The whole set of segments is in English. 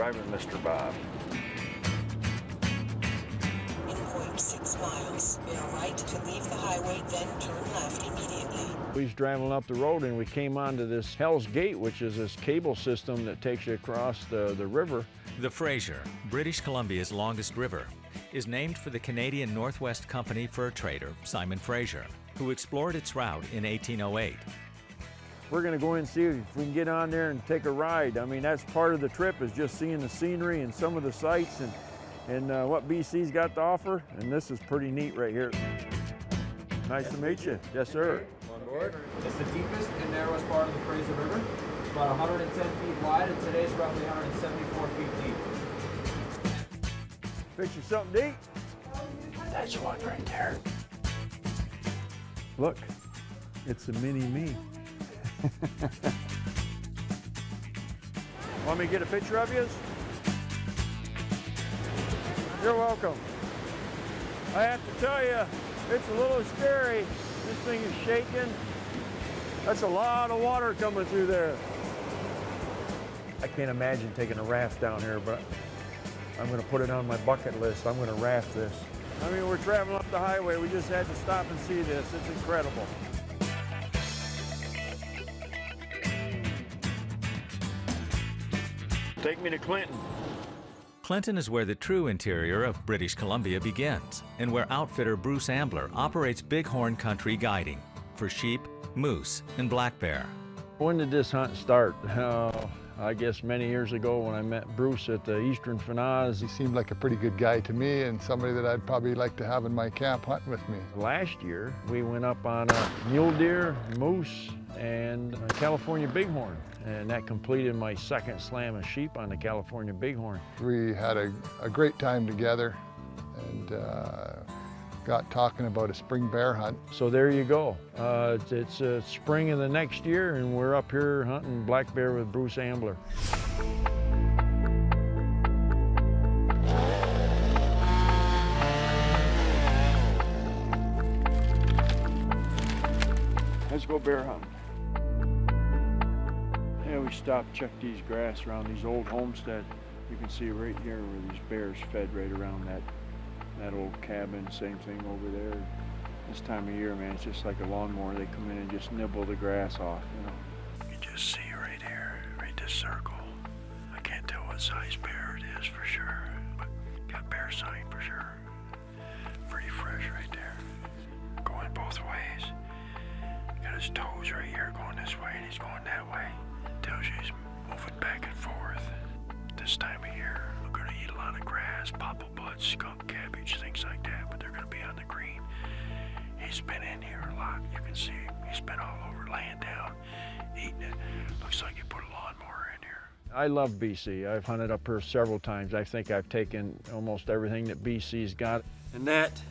Driving Mr. Bob. In 0.6 miles, bear right to leave the highway, then turn left immediately. We was driving up the road and we came onto this Hell's Gate, which is this cable system that takes you across the, the river. The Fraser, British Columbia's longest river, is named for the Canadian Northwest Company fur trader Simon Fraser, who explored its route in 1808. We're gonna go in and see if we can get on there and take a ride. I mean, that's part of the trip is just seeing the scenery and some of the sights and, and uh, what BC's got to offer. And this is pretty neat right here. Nice to meet you. Yes, sir. On board. It's the deepest and narrowest part of the Fraser River. It's about 110 feet wide and today it's roughly 174 feet deep. Picture something to eat? That's one right there. Look, it's a mini me. Want me to get a picture of you? You're welcome. I have to tell you, it's a little scary. This thing is shaking. That's a lot of water coming through there. I can't imagine taking a raft down here, but I'm gonna put it on my bucket list. I'm gonna raft this. I mean, we're traveling up the highway. We just had to stop and see this. It's incredible. Take me to Clinton. Clinton is where the true interior of British Columbia begins, and where outfitter Bruce Ambler operates Bighorn Country Guiding for sheep, moose, and black bear. When did this hunt start? Oh, I guess many years ago when I met Bruce at the Eastern Fanaz. He seemed like a pretty good guy to me and somebody that I'd probably like to have in my camp hunting with me. Last year, we went up on a mule deer, moose, and a California bighorn. And that completed my second slam of sheep on the California bighorn. We had a, a great time together and uh, got talking about a spring bear hunt. So there you go. Uh, it's it's uh, spring of the next year, and we're up here hunting black bear with Bruce Ambler. Let's go bear hunting. Yeah, we stopped, checked these grass around these old homestead. You can see right here where these bears fed right around that that old cabin. Same thing over there. This time of year, man, it's just like a lawnmower. They come in and just nibble the grass off, you know. You just see right here, right this circle. I can't tell what size bear it is for sure, but got bear sign for sure. Pretty fresh right there. Going both ways. Got his toes right here going this way and he's going that way. Tells you he's moving back and forth. This time of year, we're gonna eat a lot of grass, popple buds, skunk cabbage, things like that, but they're gonna be on the green. He's been in here a lot. You can see he's been all over laying down, eating it. Looks like you put a lawnmower in here. I love BC. I've hunted up here several times. I think I've taken almost everything that BC's got. And that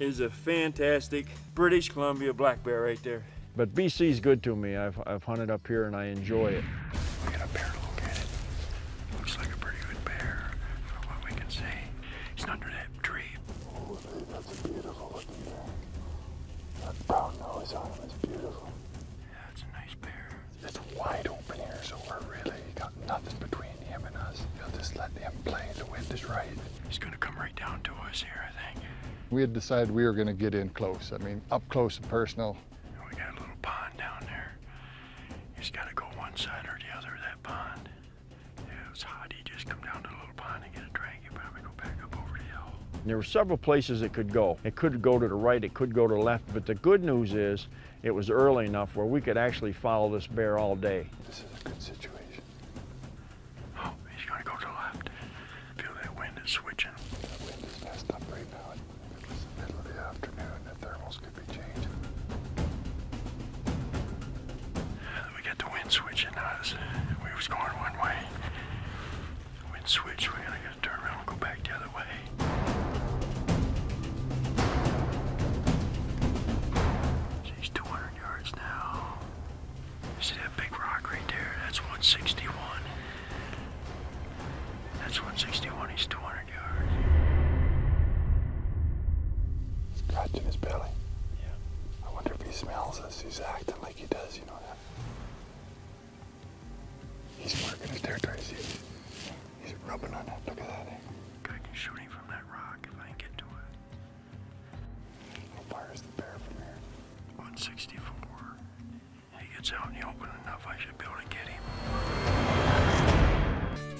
is a fantastic British Columbia black bear right there. But BC's good to me. I've, I've hunted up here and I enjoy it. We got a bear to look at it. Looks like a pretty good bear, from what we can see. He's under that tree. Oh, that's a beautiful looking bear. That brown nose on him is beautiful. Yeah, that's a nice bear. It's wide open here, so we're really got nothing between him and us. We'll just let him play. The wind is right. He's gonna come right down to us here, I think. We had decided we were going to get in close. I mean, up close and personal. There were several places it could go. It could go to the right, it could go to the left, but the good news is it was early enough where we could actually follow this bear all day. This is a good situation. Oh, he's gonna go to the left. Feel that wind is switching. The wind is messed up right now. It's the middle of the afternoon. The thermals could be changing. We got the wind switching us. We was going one way. Wind switch. We gotta gotta 161. That's 161, he's 20.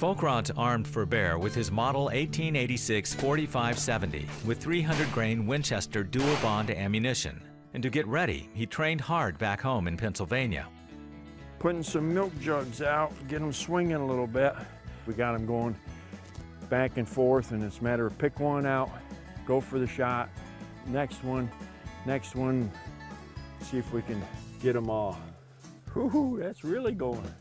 Foulkrod's armed for bear with his model 1886 4570 with 300 grain Winchester dual bond ammunition. And to get ready, he trained hard back home in Pennsylvania. Putting some milk jugs out, get them swinging a little bit. We got them going back and forth, and it's a matter of pick one out, go for the shot, next one, next one, see if we can get them all. Whoo, that's really going.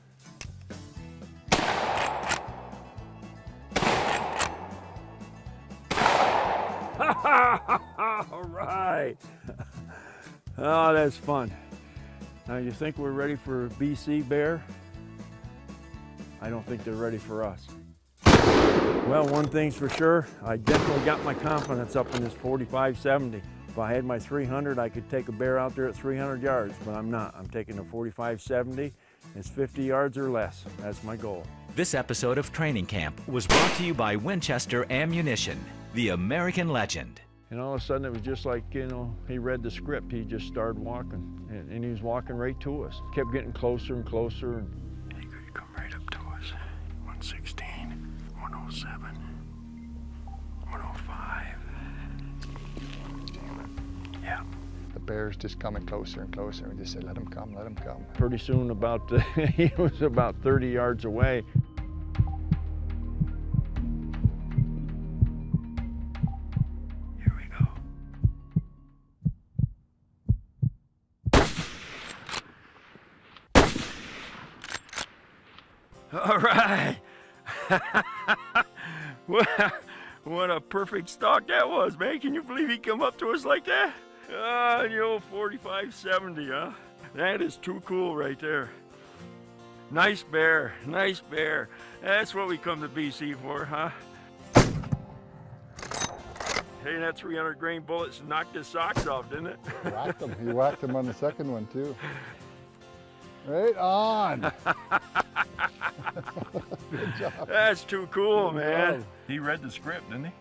All right. Oh, that's fun. Now, you think we're ready for BC bear? I don't think they're ready for us. Well, one thing's for sure, I definitely got my confidence up in this 45-70. If I had my 300, I could take a bear out there at 300 yards, but I'm not. I'm taking a 45-70. It's 50 yards or less. That's my goal. This episode of Training Camp was brought to you by Winchester Ammunition, the American legend. And all of a sudden, it was just like, you know, he read the script. He just started walking, and, and he was walking right to us. Kept getting closer and closer. And He could come right up to us. 116, 107, 105. Yeah. The bear's just coming closer and closer. We just said, let him come, let him come. pretty soon, about he was about 30 yards away. Right. what, a perfect stock that was, man. Can you believe he come up to us like that? Ah, the old 4570, huh? That is too cool right there. Nice bear, nice bear. That's what we come to BC for, huh? Hey, that 300 grain bullets knocked his socks off, didn't it? Whacked him. He whacked him on the second one, too. Right on. Good job. That's too cool, man. job. He read the script, didn't he?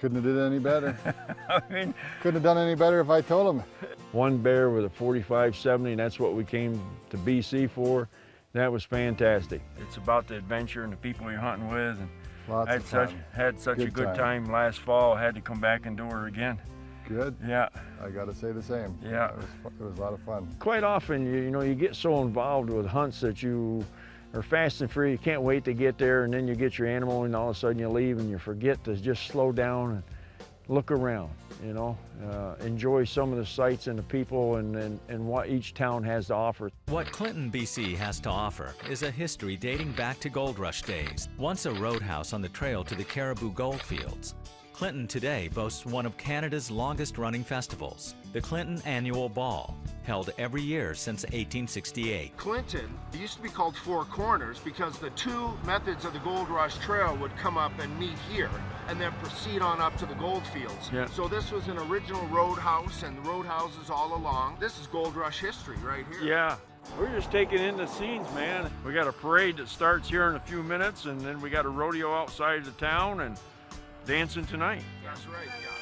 Couldn't have did any better. I mean, Couldn't have done any better if I told him. one bear with a 45-70, that's what we came to BC for. That was fantastic. It's about the adventure and the people you're hunting with. And Lots had of such fun. had such a Good good time. time. last fall. Had to come back and do her again. Good. Yeah. I got to say the same. Yeah. It was, it was a lot of fun. Quite often, you, you know, you get so involved with hunts that you are fast and free. You can't wait to get there, and then you get your animal, and all of a sudden you leave, and you forget to just slow down and look around. You know, uh, enjoy some of the sights and the people, and, and and what each town has to offer. What Clinton, BC has to offer is a history dating back to gold rush days, once a roadhouse on the trail to the Cariboo Goldfields. Clinton today boasts one of Canada's longest running festivals, the Clinton Annual Ball, held every year since 1868. Clinton used to be called Four Corners because the two methods of the Gold Rush Trail would come up and meet here and then proceed on up to the gold fields. Yeah. So this was an original roadhouse and roadhouses all along. This is Gold Rush history right here. Yeah. We're just taking in the scenes, man. We got a parade that starts here in a few minutes, and then we got a rodeo outside of the town and dancing tonight. That's right, yeah.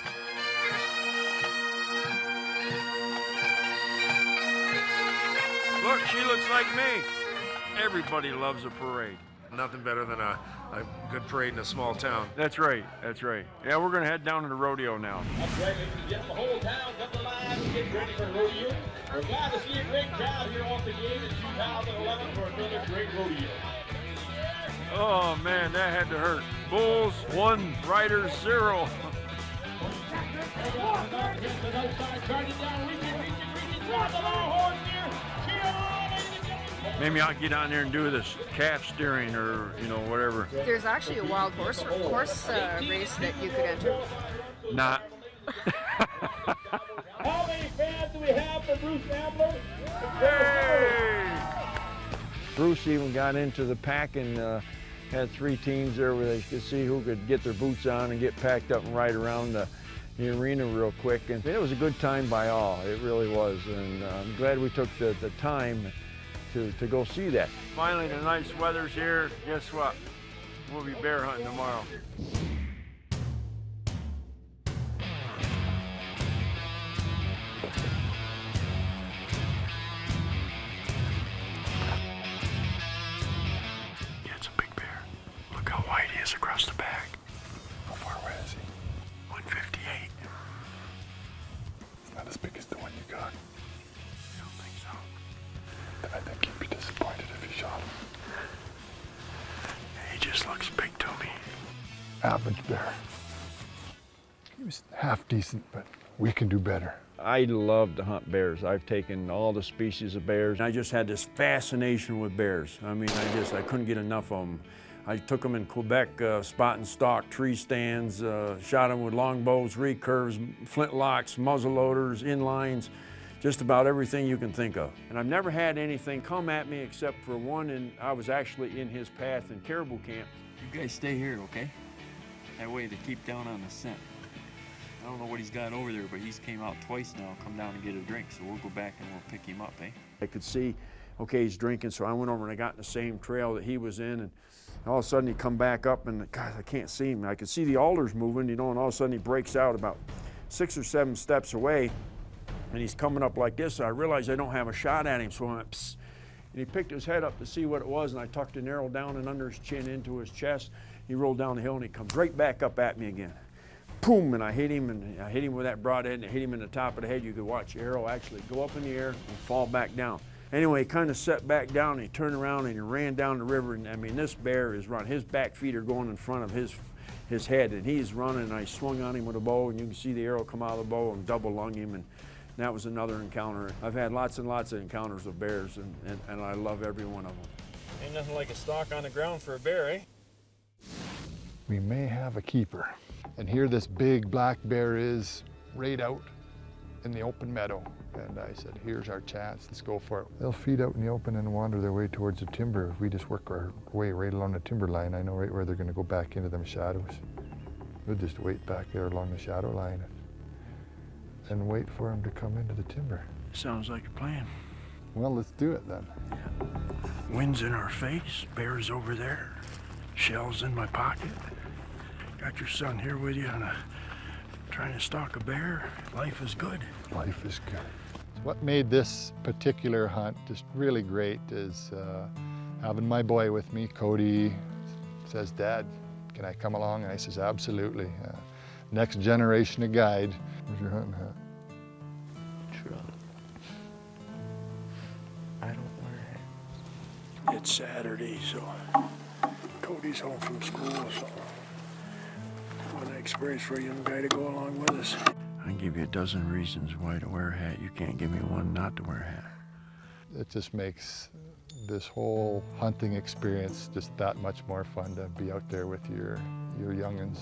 Look, she looks like me. Everybody loves a parade. Nothing better than a, a good parade in a small town. That's right, that's right. Yeah, we're gonna head down to the rodeo now. That's right, ladies and gentlemen. The whole town come to line and get ready for rodeo. We're glad to see a great crowd here once again in 2011 for another great rodeo. Oh man, that had to hurt. Bulls, one, riders, zero. Maybe I'll get on there and do this calf steering or, you know, whatever. There's actually a wild horse horse uh, race that you could enter. Not. How many fans do we have for Bruce Ambler? Hey! Bruce even got into the pack and uh, Had three teams there where they could see who could get their boots on and get packed up and ride around the, the arena real quick. And it was a good time by all. It really was. And uh, I'm glad we took the, the time to, to go see that. Finally, the nice weather's here. Guess what? We'll be bear hunting tomorrow. Just looks big to me. Average bear. He was half decent, but we can do better. I love to hunt bears. I've taken all the species of bears. I just had this fascination with bears. I mean, I just, I couldn't get enough of them. I took them in Quebec, uh, spot and stalk, tree stands, uh, shot them with longbows, recurves, flintlocks, muzzle loaders, inlines, just about everything you can think of. And I've never had anything come at me except for one, and I was actually in his path in caribou camp. You guys stay here, okay? That way to keep down on the scent. I don't know what he's got over there, but he's came out twice now, come down and get a drink, so we'll go back and we'll pick him up, eh? I could see, okay, he's drinking, so I went over and I got in the same trail that he was in, and all of a sudden he come back up, and God, I can't see him. I could see the alders moving, you know, and all of a sudden he breaks out about six or seven steps away, and he's coming up like this. I realized I don't have a shot at him, so I went, Psst. and he picked his head up to see what it was, and I tucked an arrow down and under his chin into his chest. He rolled down the hill, and he comes right back up at me again. Boom, and I hit him, and I hit him with that broadhead, and I hit him in the top of the head. You could watch the arrow actually go up in the air and fall back down. Anyway, he kind of set back down, and he turned around, and he ran down the river, and I mean, this bear is running. His back feet are going in front of his his head, and he's running, and I swung on him with a bow, and you can see the arrow come out of the bow and double lung him, and that was another encounter. I've had lots and lots of encounters with bears, and, and, and I love every one of them. Ain't nothing like a stalk on the ground for a bear, eh? We may have a keeper. And here this big black bear is right out in the open meadow. And I said, here's our chance, let's go for it. They'll feed out in the open and wander their way towards the timber. If we just work our way right along the timber line, I know right where they're gonna go back into them shadows. We'll just wait back there along the shadow line and wait for him to come into the timber. Sounds like a plan. Well, let's do it then. Wind's in our face, bears over there, shells in my pocket. Got your son here with you and uh, trying to stalk a bear. Life is good. Life is good. What made this particular hunt just really great is uh, having my boy with me, Cody, says, Dad, can I come along? And I says, absolutely. Uh, next generation of guide. Where's your hunting hat? I don't wear It's Saturday, so Cody's home from school, so an experience for a young guy to go along with us. I can give you a dozen reasons why to wear a hat. You can't give me one not to wear a hat. It just makes this whole hunting experience just that much more fun to be out there with your, your youngins.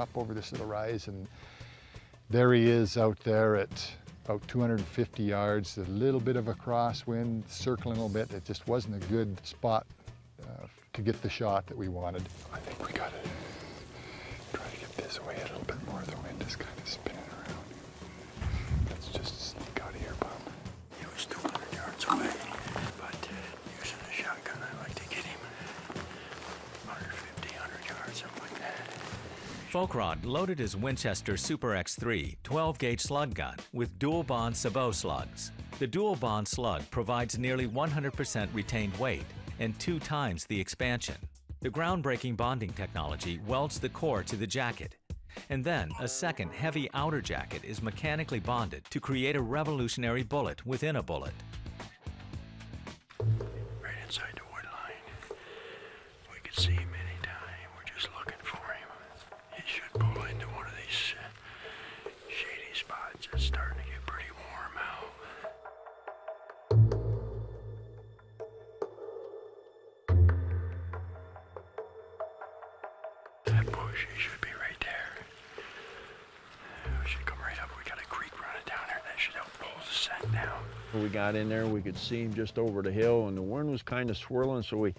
Up over this little rise and there he is out there at about 250 yards, a little bit of a crosswind, circling a little bit. It just wasn't a good spot uh, to get the shot that we wanted. I think we gotta try to get this way a little bit more. The wind is kind of spinning around. Let's just sneak out of here, Bob. He was 200 yards away, but using a shotgun, I like to get him 150, 100 yards, something like that. Foulkrod loaded his Winchester Super X3 12 gauge slug gun with dual bond sabot slugs. The dual bond slug provides nearly 100% retained weight and two times the expansion. The groundbreaking bonding technology welds the core to the jacket. And then a second heavy outer jacket is mechanically bonded to create a revolutionary bullet within a bullet. We got in there, we could see him just over the hill, and the wind was kind of swirling, so we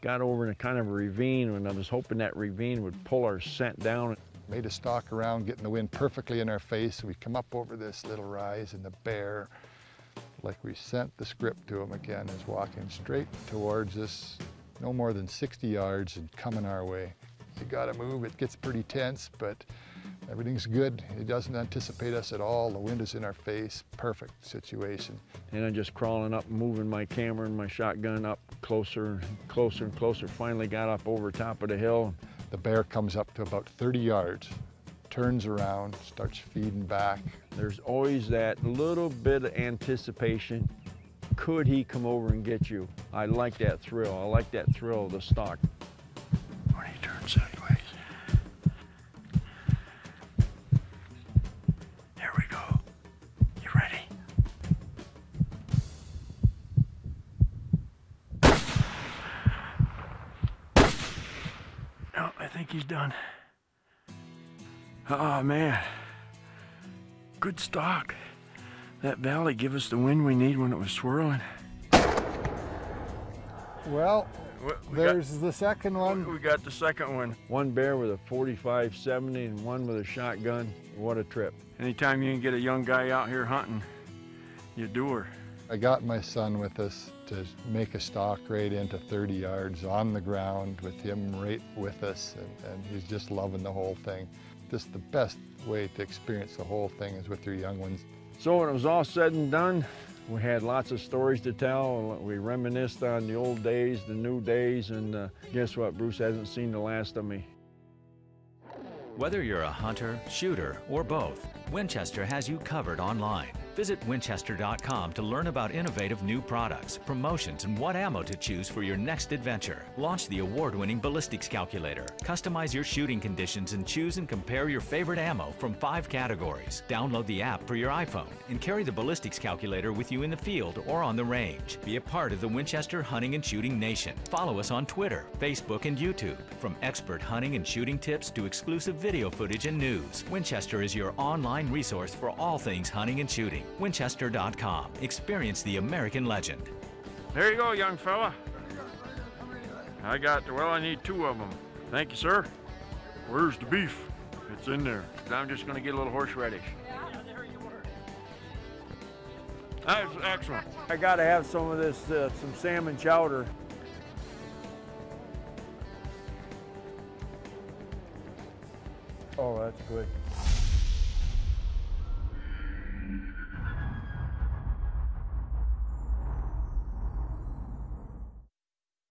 got over in a kind of a ravine, and I was hoping that ravine would pull our scent down. Made a stalk around, getting the wind perfectly in our face. We come up over this little rise, and the bear, like we sent the script to him again, is walking straight towards us, no more than 60 yards, and coming our way. You gotta move, it gets pretty tense, but everything's good. He doesn't anticipate us at all. The wind is in our face, perfect situation. And I'm just crawling up, moving my camera and my shotgun up closer and closer and closer. Finally got up over top of the hill. The bear comes up to about 30 yards, turns around, starts feeding back. There's always that little bit of anticipation. Could he come over and get you? I like that thrill. I like that thrill of the stalk. When he turns sideways. He's done. Oh man. Good stock. That valley give us the wind we need when it was swirling. Well, we there's the second one. We got the second one. One bear with a 45 70 and one with a shotgun. What a trip. Anytime you can get a young guy out here hunting, you do her. I got my son with us to make a stalk right into 30 yards on the ground with him right with us, and, and he's just loving the whole thing. Just the best way to experience the whole thing is with your young ones. So when it was all said and done, we had lots of stories to tell. We reminisced on the old days, the new days, and uh, guess what? Bruce hasn't seen the last of me. Whether you're a hunter, shooter, or both, Winchester has you covered online. Visit winchester.com to learn about innovative new products, promotions, and what ammo to choose for your next adventure. Launch the award-winning ballistics calculator. Customize your shooting conditions and choose and compare your favorite ammo from five categories. Download the app for your iPhone and carry the ballistics calculator with you in the field or on the range. Be a part of the Winchester Hunting and Shooting Nation. Follow us on Twitter, Facebook, and YouTube. From expert hunting and shooting tips to exclusive video footage and news, Winchester is your online resource for all things hunting and shooting. Winchester.com. Experience the American legend. There you go, young fella. I got, well, I need two of them. Thank you, sir. Where's the beef? It's in there. I'm just going to get a little horseradish. That's excellent. I got to have some of this, uh, some salmon chowder. Oh, that's good.